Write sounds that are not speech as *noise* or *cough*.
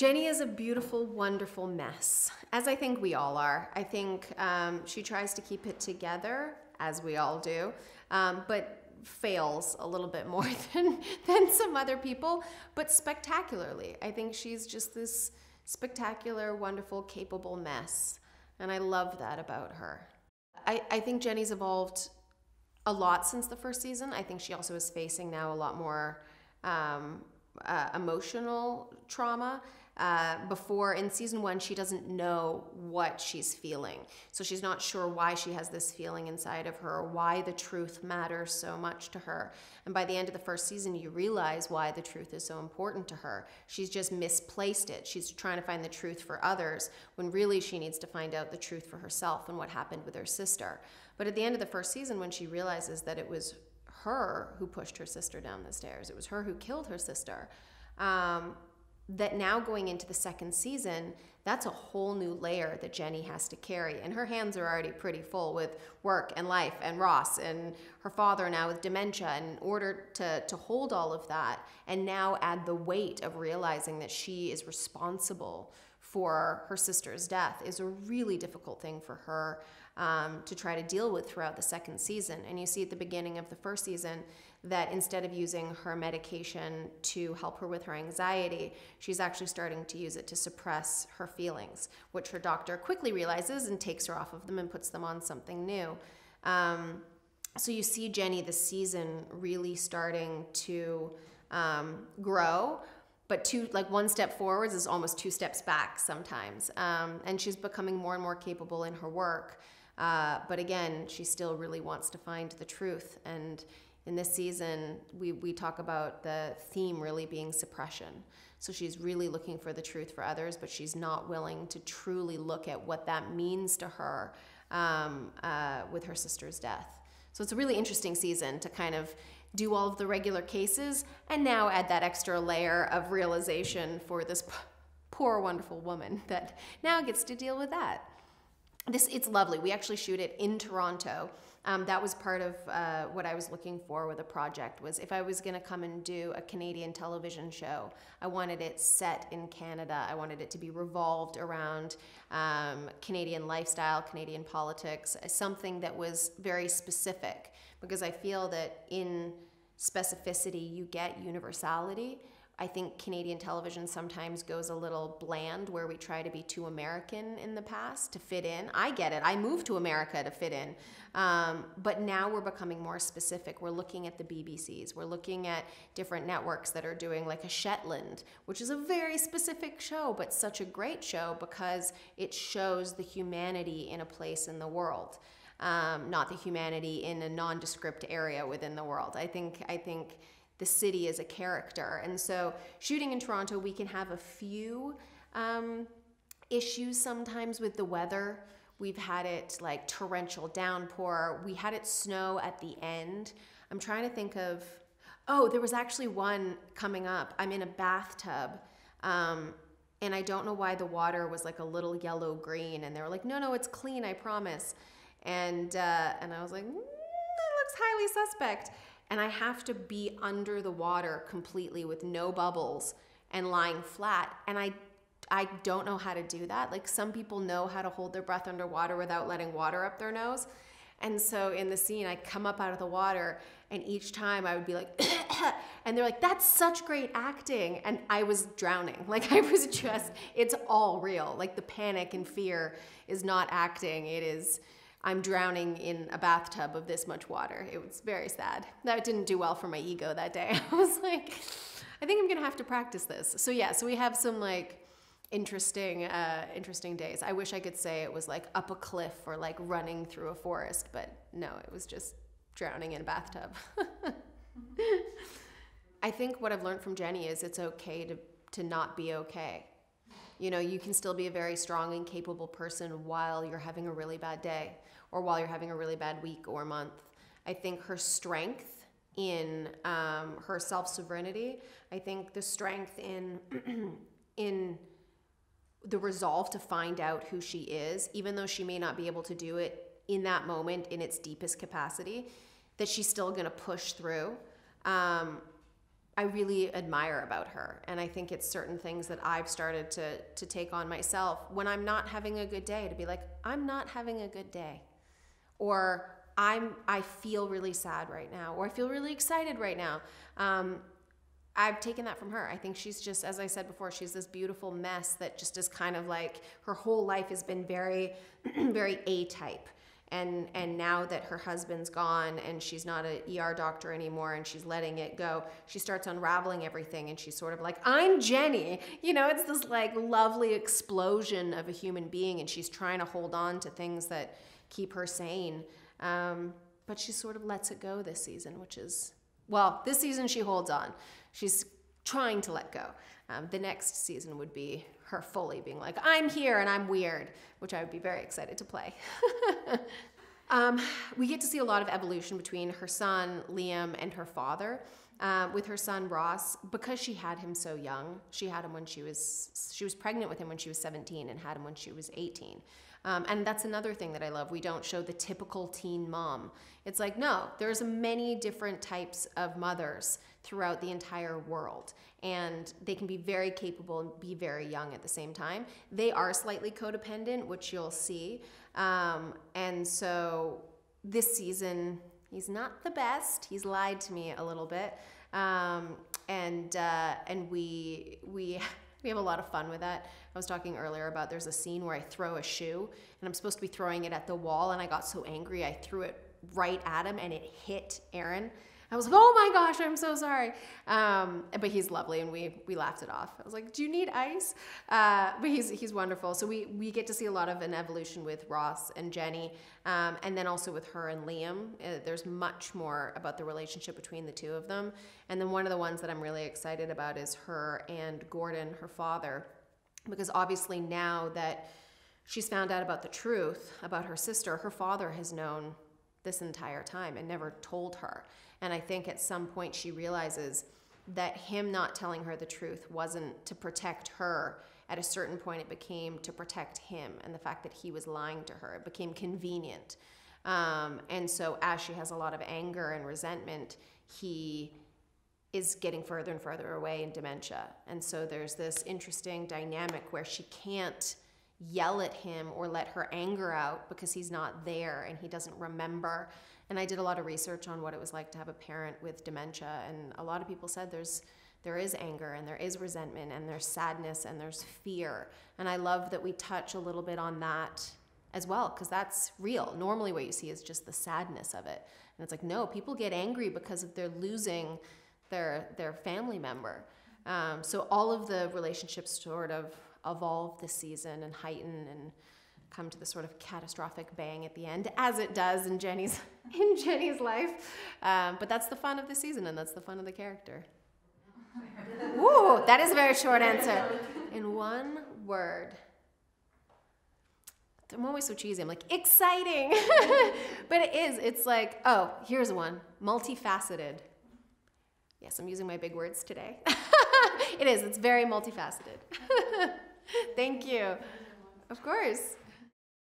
Jenny is a beautiful, wonderful mess, as I think we all are. I think um, she tries to keep it together, as we all do, um, but fails a little bit more *laughs* than, than some other people, but spectacularly. I think she's just this spectacular, wonderful, capable mess. And I love that about her. I, I think Jenny's evolved a lot since the first season. I think she also is facing now a lot more um, uh, emotional trauma uh, before in season one, she doesn't know what she's feeling. So she's not sure why she has this feeling inside of her, why the truth matters so much to her. And by the end of the first season, you realize why the truth is so important to her. She's just misplaced it. She's trying to find the truth for others when really she needs to find out the truth for herself and what happened with her sister. But at the end of the first season, when she realizes that it was her who pushed her sister down the stairs, it was her who killed her sister. Um, that now going into the second season, that's a whole new layer that Jenny has to carry. And her hands are already pretty full with work and life and Ross and her father now with dementia. And in order to, to hold all of that and now add the weight of realizing that she is responsible for her sister's death is a really difficult thing for her um, to try to deal with throughout the second season. And you see at the beginning of the first season, that instead of using her medication to help her with her anxiety, she's actually starting to use it to suppress her feelings, which her doctor quickly realizes and takes her off of them and puts them on something new. Um, so you see Jenny this season really starting to um, grow, but two like one step forwards is almost two steps back sometimes. Um, and she's becoming more and more capable in her work. Uh, but again, she still really wants to find the truth and in this season, we, we talk about the theme really being suppression. So she's really looking for the truth for others, but she's not willing to truly look at what that means to her um, uh, with her sister's death. So it's a really interesting season to kind of do all of the regular cases and now add that extra layer of realization for this poor, wonderful woman that now gets to deal with that. This it's lovely. We actually shoot it in Toronto um, that was part of uh, what I was looking for with a project was if I was going to come and do a Canadian television show, I wanted it set in Canada. I wanted it to be revolved around um, Canadian lifestyle, Canadian politics, something that was very specific because I feel that in specificity you get universality I think Canadian television sometimes goes a little bland where we try to be too American in the past to fit in. I get it. I moved to America to fit in. Um, but now we're becoming more specific. We're looking at the BBCs. We're looking at different networks that are doing like a Shetland, which is a very specific show, but such a great show because it shows the humanity in a place in the world. Um, not the humanity in a nondescript area within the world. I think I think the city as a character. And so, shooting in Toronto, we can have a few um, issues sometimes with the weather. We've had it like torrential downpour. We had it snow at the end. I'm trying to think of, oh, there was actually one coming up. I'm in a bathtub. Um, and I don't know why the water was like a little yellow green. And they were like, no, no, it's clean, I promise. And, uh, and I was like, mm, that looks highly suspect and I have to be under the water completely with no bubbles and lying flat. And I I don't know how to do that. Like some people know how to hold their breath underwater without letting water up their nose. And so in the scene, I come up out of the water, and each time I would be like, *coughs* and they're like, that's such great acting. And I was drowning. *laughs* Like I was just, it's all real. Like the panic and fear is not acting, it is I'm drowning in a bathtub of this much water. It was very sad. That didn't do well for my ego that day. *laughs* I was like, I think I'm gonna have to practice this. So yeah, so we have some like interesting, uh, interesting days. I wish I could say it was like up a cliff or like running through a forest, but no, it was just drowning in a bathtub. *laughs* I think what I've learned from Jenny is it's okay to to not be okay. You know, you can still be a very strong and capable person while you're having a really bad day or while you're having a really bad week or month. I think her strength in um, her self sovereignty, I think the strength in *clears throat* in the resolve to find out who she is, even though she may not be able to do it in that moment in its deepest capacity, that she's still going to push through. Um, I really admire about her. And I think it's certain things that I've started to, to take on myself when I'm not having a good day to be like, I'm not having a good day. Or I'm, I feel really sad right now. Or I feel really excited right now. Um, I've taken that from her. I think she's just, as I said before, she's this beautiful mess that just is kind of like her whole life has been very, *clears throat* very A type and and now that her husband's gone and she's not an ER doctor anymore and she's letting it go she starts unraveling everything and she's sort of like I'm Jenny. You know it's this like lovely explosion of a human being and she's trying to hold on to things that keep her sane. Um, but she sort of lets it go this season which is well this season she holds on. She's trying to let go. Um, the next season would be her fully being like, I'm here and I'm weird, which I would be very excited to play. *laughs* um, we get to see a lot of evolution between her son, Liam, and her father. Uh, with her son Ross, because she had him so young, she had him when she was she was pregnant with him when she was 17 and had him when she was 18. Um, and that's another thing that I love. We don't show the typical teen mom. It's like, no, there's many different types of mothers throughout the entire world and they can be very capable and be very young at the same time. They are slightly codependent, which you'll see. Um, and so this season, he's not the best. He's lied to me a little bit. Um, and uh, and we we *laughs* we have a lot of fun with that. I was talking earlier about there's a scene where I throw a shoe and I'm supposed to be throwing it at the wall and I got so angry I threw it right at him and it hit Ehren. I was like, oh my gosh, I'm so sorry. Um, but he's lovely, and we we laughed it off. I was like, do you need ice? Uh, but he's he's wonderful. So we we get to see a lot of an evolution with Ross and Jenny, um, and then also with her and Liam. Uh, there's much more about the relationship between the two of them. And then one of the ones that I'm really excited about is her and Gordon, her father, because obviously now that she's found out about the truth about her sister, her father has known this entire time and never told her. And I think at some point she realizes that him not telling her the truth wasn't to protect her. At a certain point, it became to protect him and the fact that he was lying to her. It became convenient. Um, and so, as she has a lot of anger and resentment, he is getting further and further away in dementia. And so, there's this interesting dynamic where she can't yell at him or let her anger out because he's not there and he doesn't remember. And I did a lot of research on what it was like to have a parent with dementia, and a lot of people said there's there is anger and there is resentment and there's sadness and there's fear. And I love that we touch a little bit on that as well because that's real. Normally, what you see is just the sadness of it, and it's like no, people get angry because they're losing their their family member. Um, so all of the relationships sort of evolve this season and heighten and come to the sort of catastrophic bang at the end, as it does in Jenny's *laughs* in Jenny's life. Um, but that's the fun of the season, and that's the fun of the character. Ooh, that is a very short answer. In one word. I'm always so cheesy. I'm like, exciting. *laughs* but it is. It's like, oh, here's one multifaceted. Yes, I'm using my big words today. *laughs* it is. It's very multifaceted. Thank you. Of course.